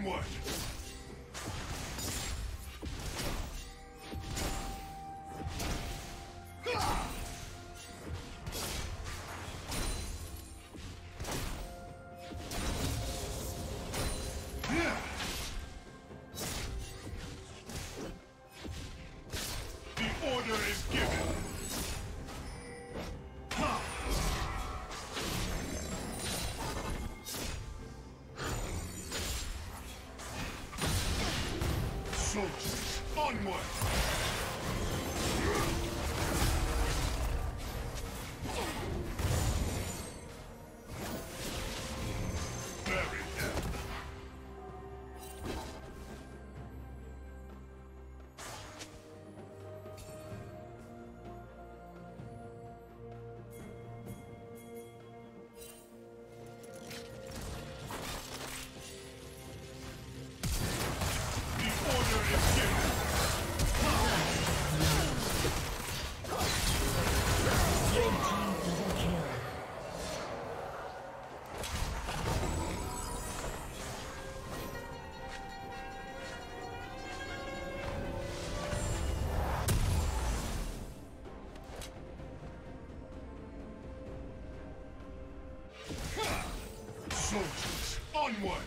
Onward! Onward! Onward!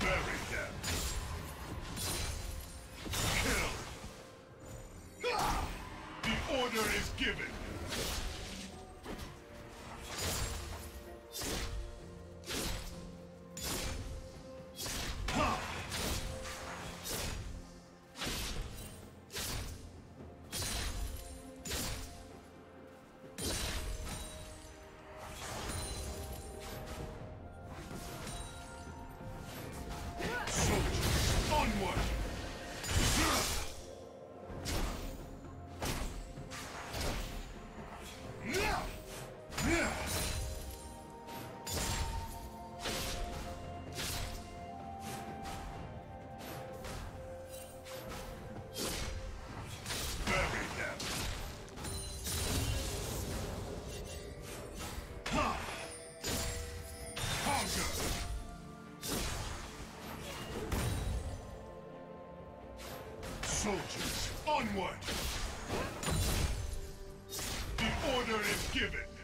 Bury them. Kill. The order is given. Soldiers, onward! The order is given.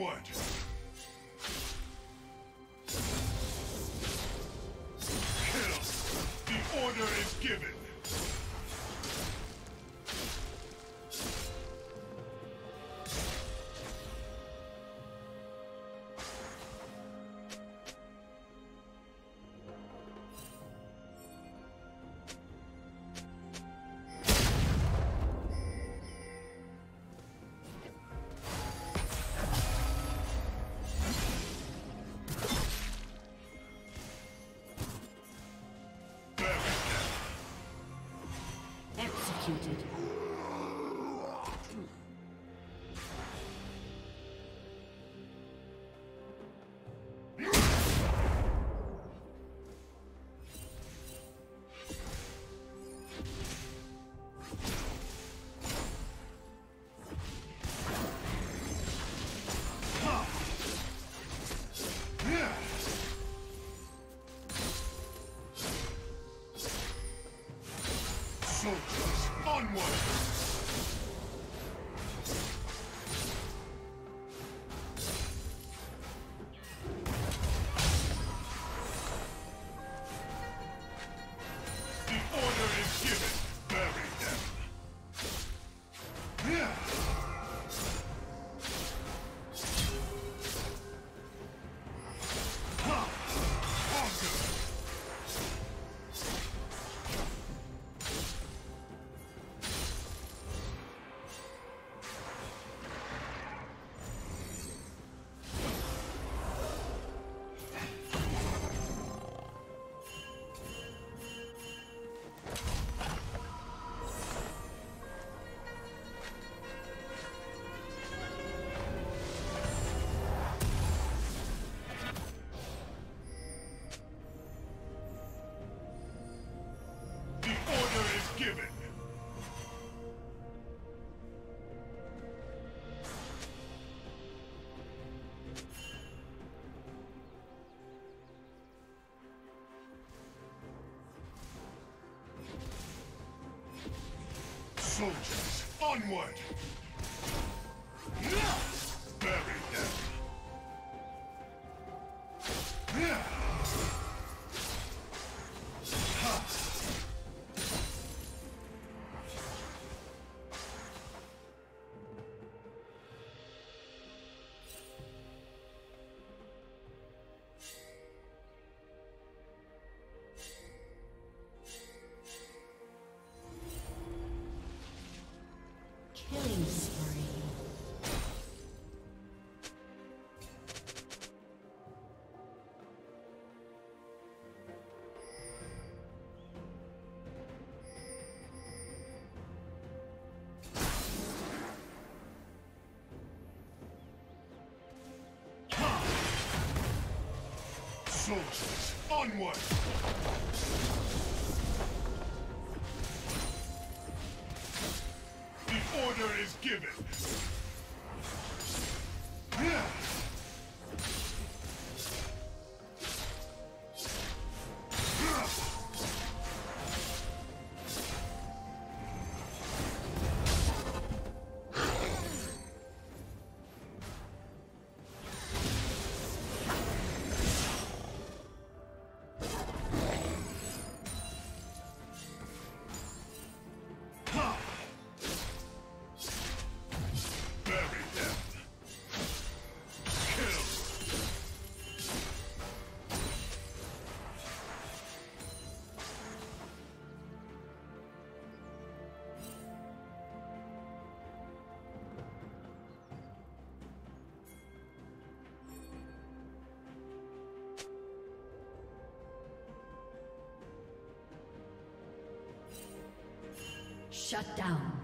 Onward! executed. Soldiers, onward! Bury them! onward! The order is given. Yeah. Shut down.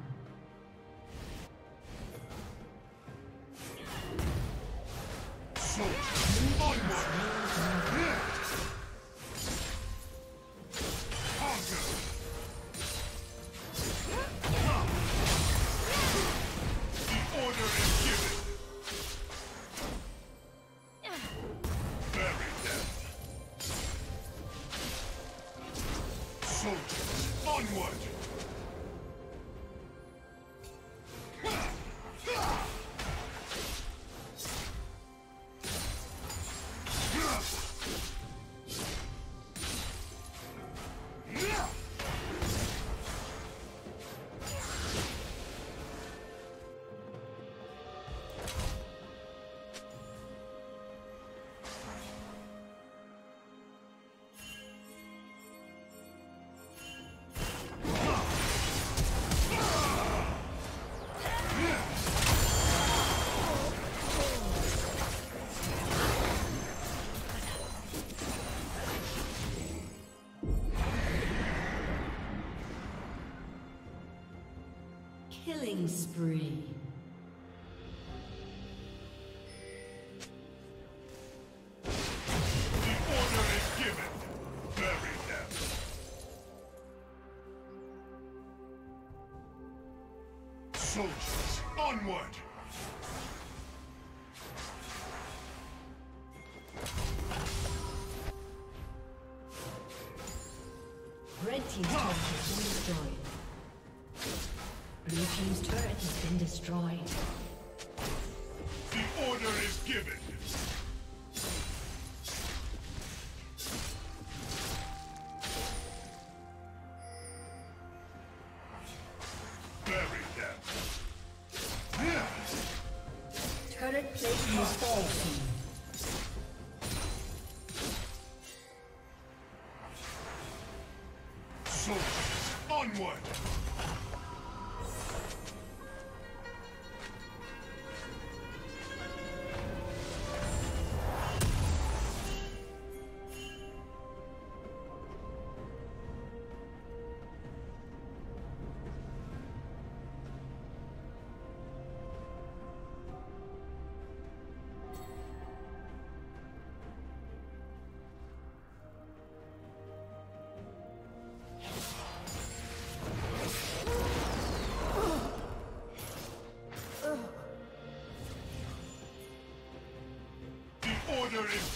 Killing spree. The order is given. Bury them. Soldiers, onward! Red team's turret has been destroyed. Blue team's turret has been destroyed. The order is given.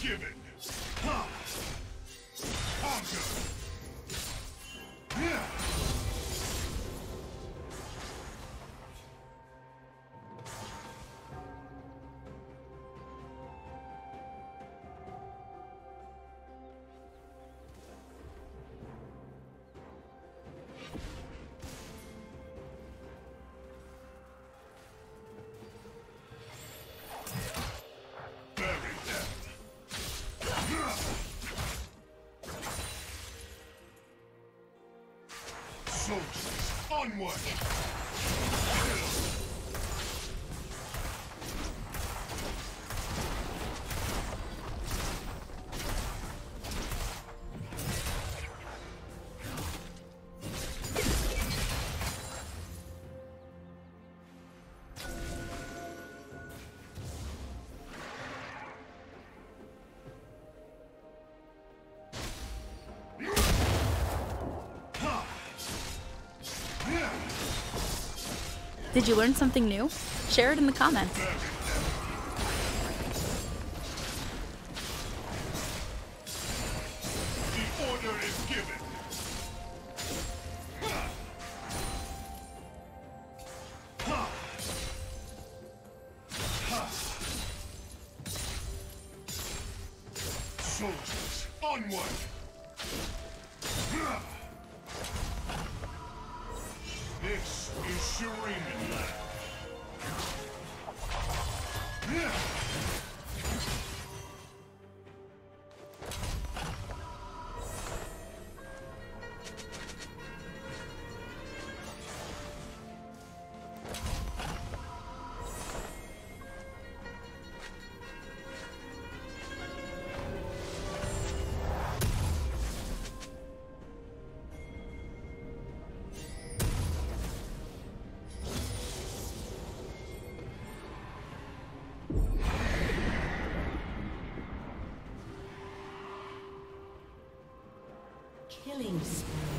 Is onward! Did you learn something new? Share it in the comments. Soldiers, onward! Killing spree.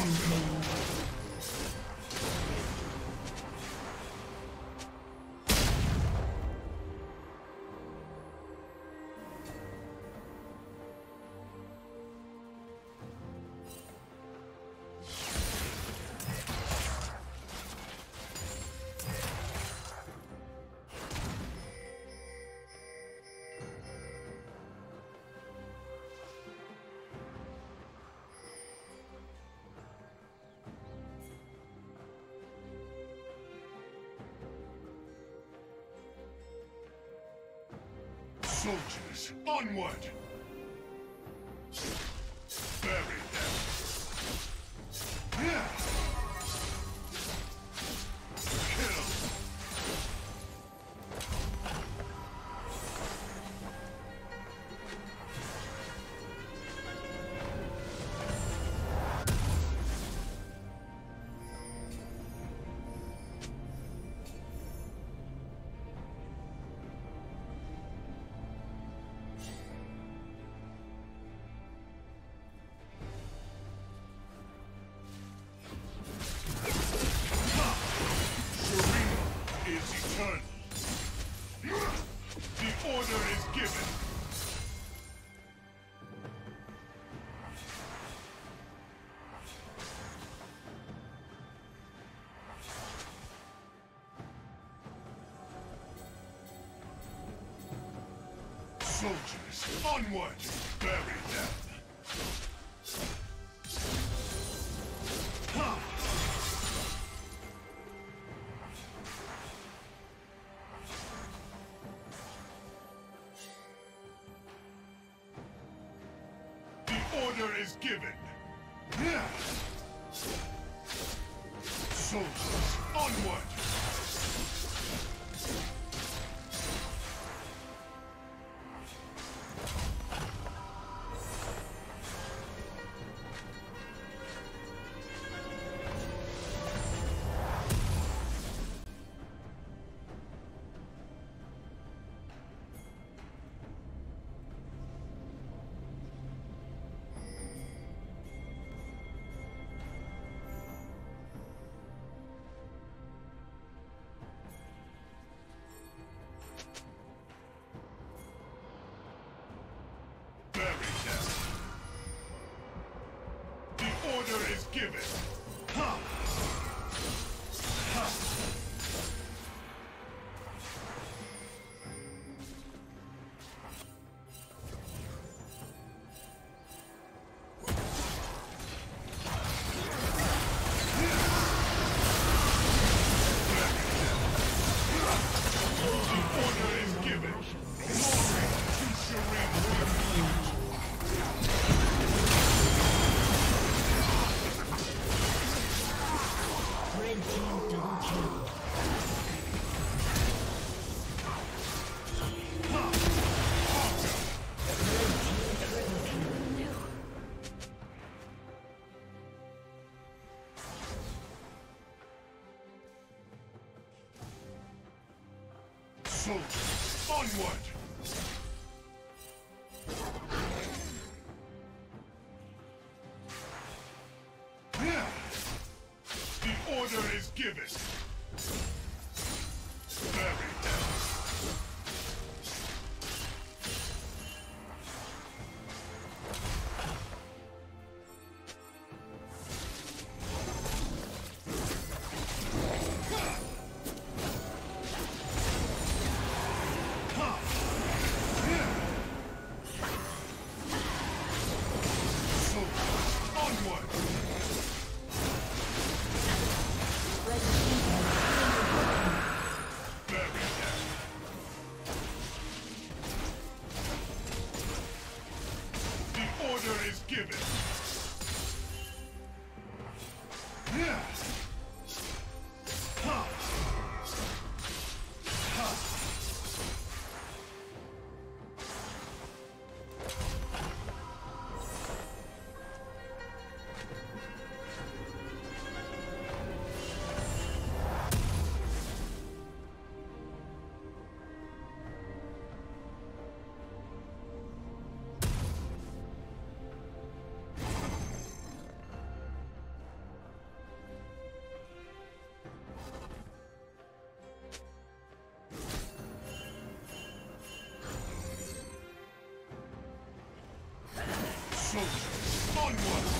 The Soldiers, onward! Buried. Soldiers, onward! Bury them! Give it. one. Onward!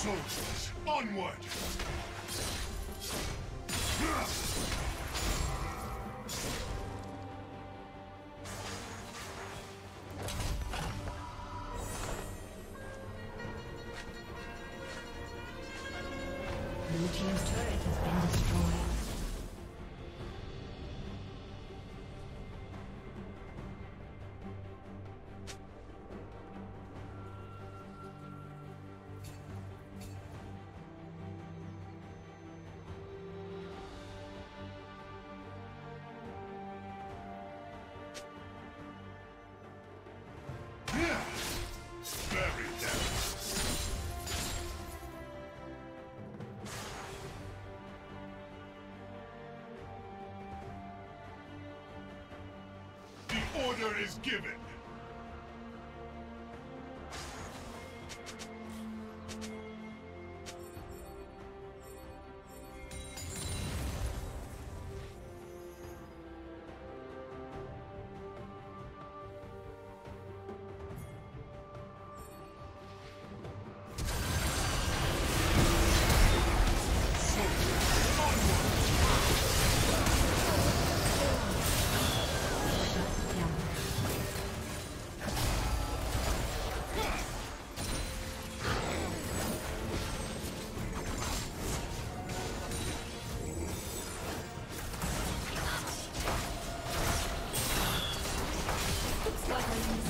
soldiers, onward! Order is given.